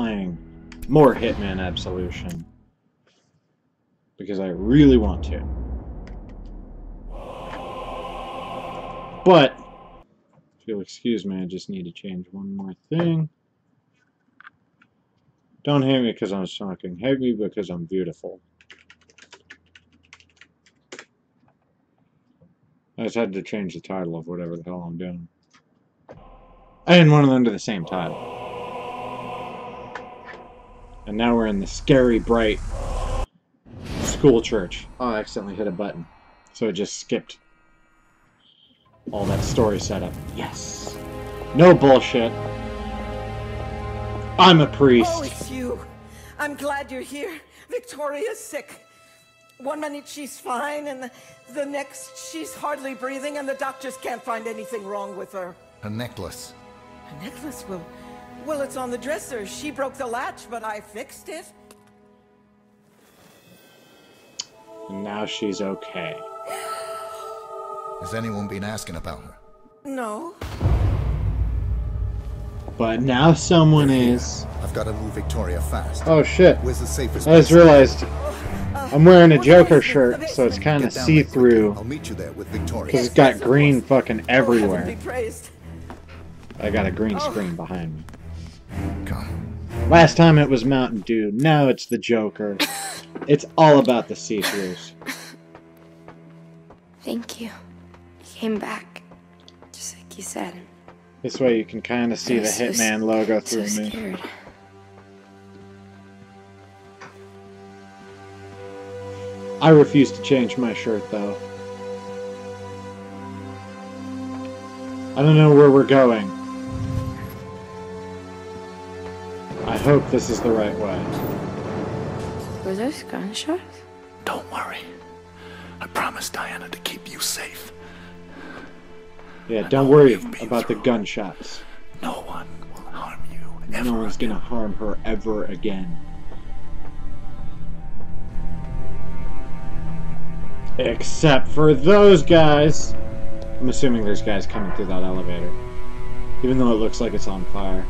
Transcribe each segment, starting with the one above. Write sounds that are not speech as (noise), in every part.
playing more Hitman Absolution. Because I really want to. But, if you'll excuse me, I just need to change one more thing. Don't hate me because I'm talking. Hate me because I'm beautiful. I just had to change the title of whatever the hell I'm doing. I didn't want them to the same title. And now we're in the scary, bright school church. Oh, I accidentally hit a button. So it just skipped all that story setup. Yes. No bullshit. I'm a priest. Oh, it's you. I'm glad you're here. Victoria's sick. One minute she's fine, and the, the next she's hardly breathing, and the doctors can't find anything wrong with her. A necklace. A necklace? Well, well, it's on the dresser. She broke the latch, but I fixed it. And now she's okay. Has anyone been asking about her? No. But now someone is. I've got to move Victoria fast. Oh shit. Where's the safest I just realized Uh, I'm wearing a Joker shirt, so it's kind of see-through. I'll meet you there with Victoria. Because it's got green fucking Oh, everywhere. I got a green Oh. screen behind me. Last time it was Mountain Dew. Now it's the Joker. (laughs) It's all about the see-throughs. Thank you. You came back. Just like you said. This way you can kind of see the so Hitman logo So through me. scared. I refuse to change my shirt though. I don't know where we're going. Hope this is the right way. Were those gunshots? Don't worry. I promised Diana to keep you safe. Yeah, don't worry about the gunshots. No one will harm you ever No one's again. gonna harm her ever again. Except for those guys. I'm assuming there's guys coming through that elevator. Even though it looks like it's on fire.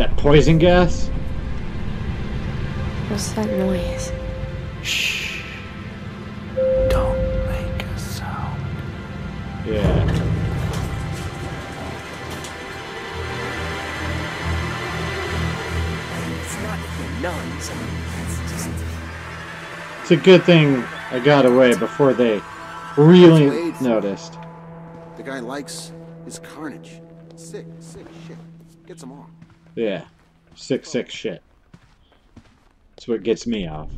Is that poison gas? What's that noise? Shh. Don't make a sound. Yeah. It's not the nuns. I mean, it's just. It's a good thing I got away before they really noticed. The guy likes his carnage. Sick, sick shit. Gets him off. Yeah. Sick, sick shit. That's what gets me off.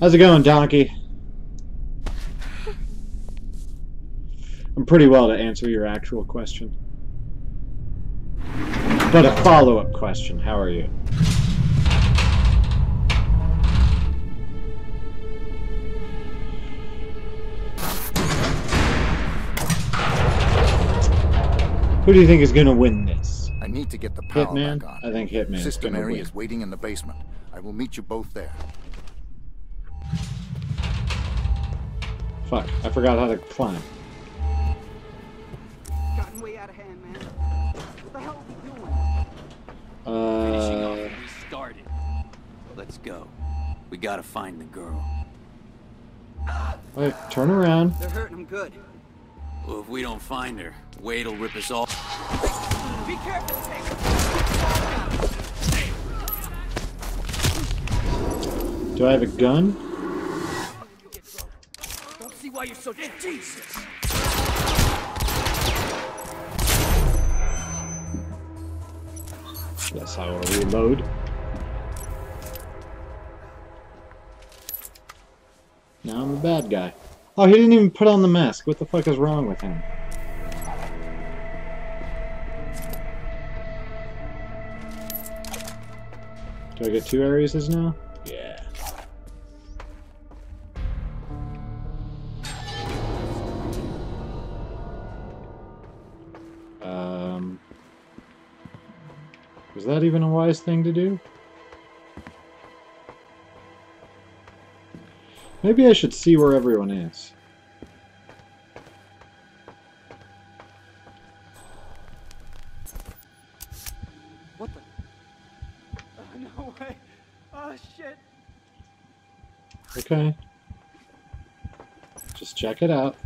How's it going, Donkey? I'm pretty well to answer your actual question. But a follow-up question, how are you? Who do you think is going to win this? I need to get the power Hitman? back on. I think Hitman's Sister going Mary is waiting in the basement. I will meet you both there. Fuck, I forgot how to climb. Gotten way out of hand, man. What the hell are we doing? Finishing off Uh, what we started. Let's go. We gotta find the girl. wait, turn around. They're hurting him good. Well, if we don't find her, Wade'll rip us all. Be careful, Tank. Do I have a gun? Don't see why you're so dead. Jesus. Yes, I will reload. Now I'm a bad guy. Oh, he didn't even put on the mask. What the fuck is wrong with him? Do I get two areas now? Yeah. Um... Was that even a wise thing to do? Maybe I should see where everyone is. Okay. Just check it out.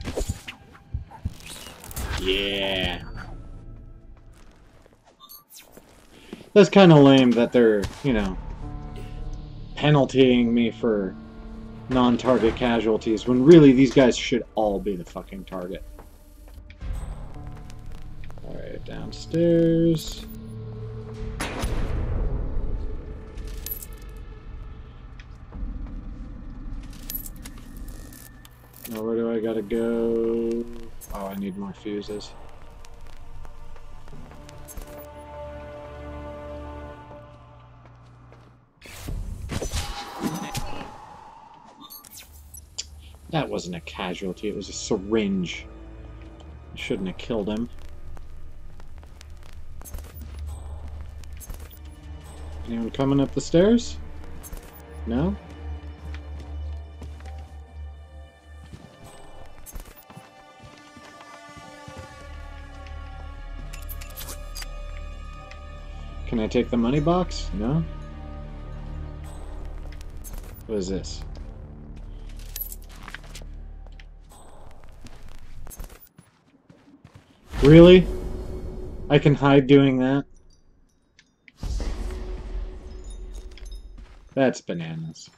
Yeah. That's kind of lame that they're, you know, penaltying me for non-target casualties when really these guys should all be the fucking target. Alright, downstairs. Now where do I gotta go? Oh, I need more fuses. That wasn't a casualty, it was a syringe. I shouldn't have killed him. Anyone coming up the stairs? No? Can I take the money box? No? What is this? Really? I can hide doing that? That's bananas.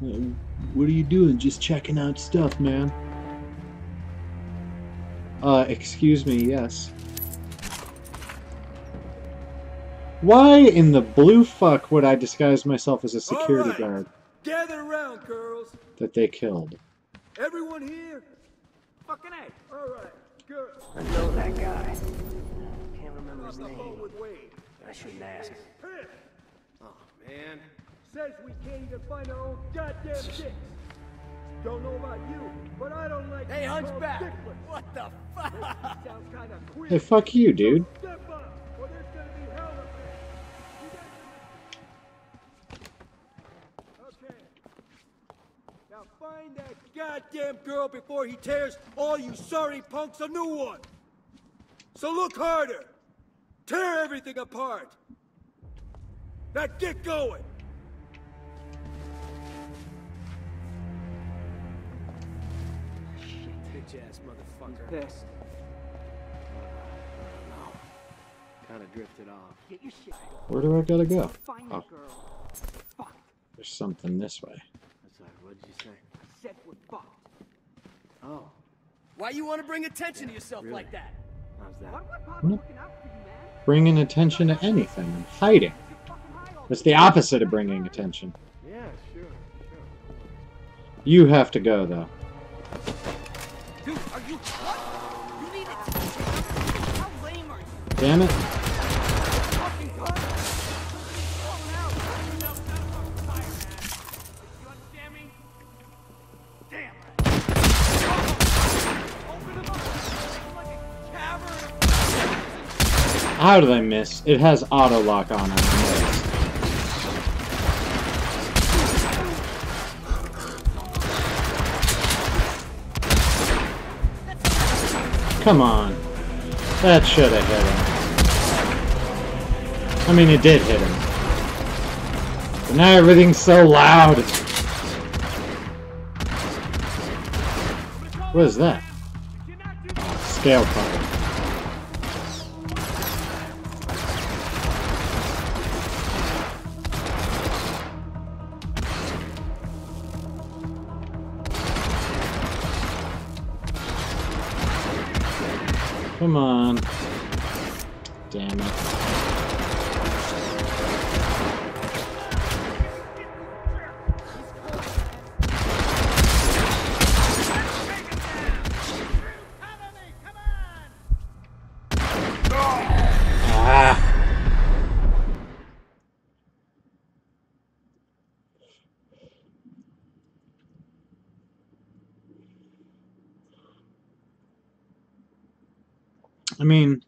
What are you doing? Just checking out stuff, man. Uh, excuse me, yes. Why in the blue fuck would I disguise myself as a security Alright. guard Gather around, girls. that they killed? Everyone here? Fucking A. All right, good. I know that guy. Can't remember his Off the phone name. with Wade. I shouldn't ask. Hey. Oh, man. Says we can't even find our own goddamn dicks. Don't know about you, but I don't like Hey, Hunchback. What the (laughs) fuck? Sounds kind of queer. Hey, fuck you, dude. Step find that goddamn girl before he tears all you sorry punks a new one. So look harder. Tear everything apart. Now get going. Shit, bitch ass motherfucker. Pissed. Kind of drifted off. Get your shit. Where do I gotta go? Find Oh, the girl. Fuck. there's something this way. That's right. What did you say? I said we're fucked. Oh, Why you want to bring attention to yourself really? like that? how's Why that? do I Hmm? looking out for you, man? Bringing attention to anything. I'm hiding. You're fucking high all It's the the opposite of bringing attention. Yeah, sure, sure. You have to go, though. Dude, are you what? You need attention. How lame are you? Damn it. How did I miss? It has auto lock on it. Come on. That should have hit him. I mean, it did hit him. But now everything's so loud. What is that? Scale puppet. Come on. Damn it. I mean,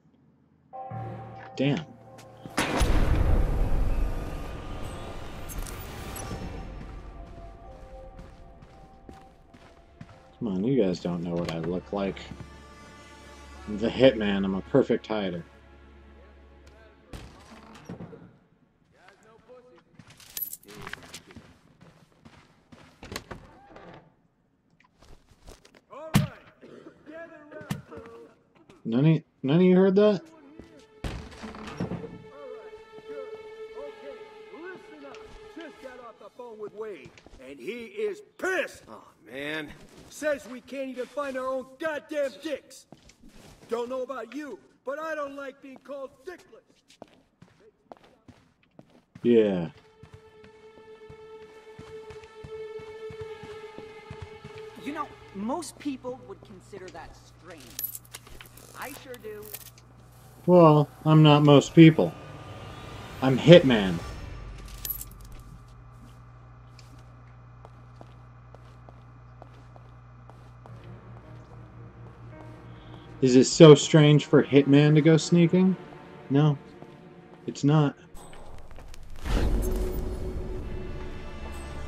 damn. Come on, you guys don't know what I look like. I'm the hitman, I'm a perfect hider. Got off the phone with Wade, and he is pissed. Oh, man. Says we can't even find our own goddamn dicks. Don't know about you, but I don't like being called dickless. Yeah. You know, most people would consider that strange. I sure do. Well, I'm not most people. I'm Hitman. Is it so strange for Hitman to go sneaking? No, it's not.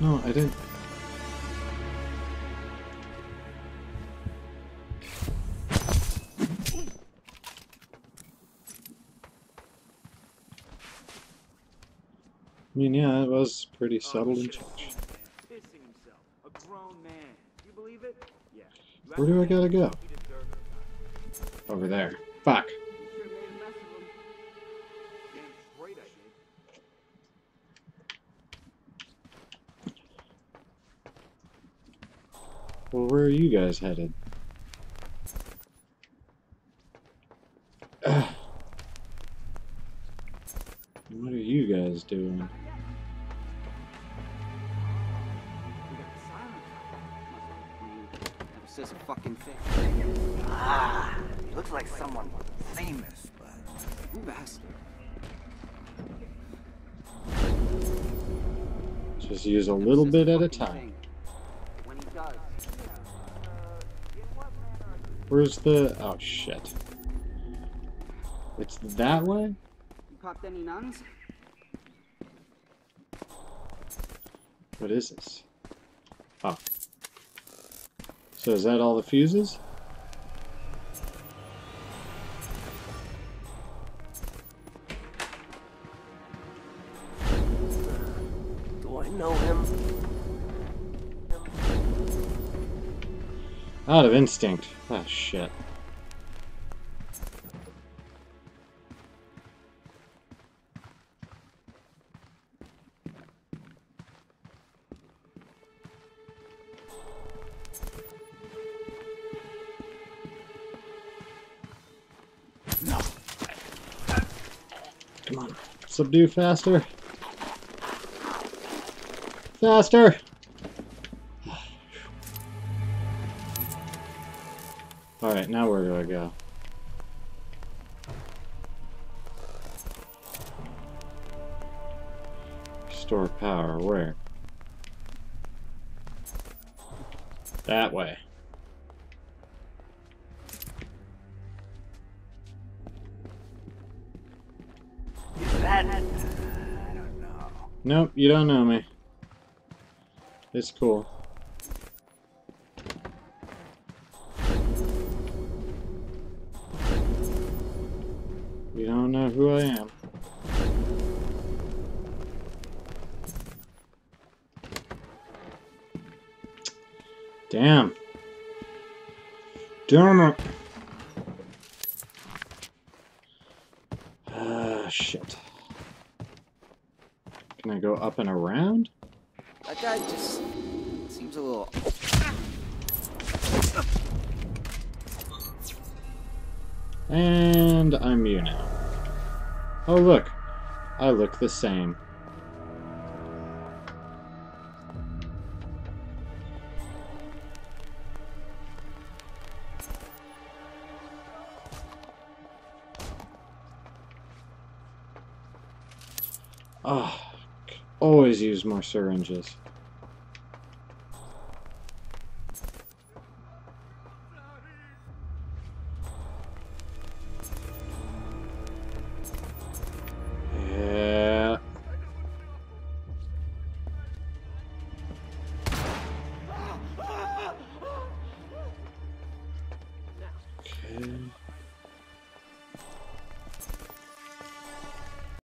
No, I didn't. I mean, yeah, it was pretty subtle and such. Pissing himself. A grown man. You believe it? Yeah. You Where do I gotta go? Over there. Fuck. Well, where are you guys headed? Ugh. What are you guys doing? A fucking thing. Ah, he looks like someone famous, but Who asked? Just use a little bit at a time. When he does. Where's the... Oh, shit. It's that way? You popped any nuns? What is this? Oh. So is that all the fuses? Out of instinct. Ah, shit. Come on. Subdue faster. Faster! Alright, now where do I go? Store power, where? That way. Nope, you don't know me. It's cool. Who I am. Damn. Damn it. Ah, shit. Can I go up and around? That guy just seems a little. And I'm you now. Oh, look. I look the same. Ah, always use more syringes.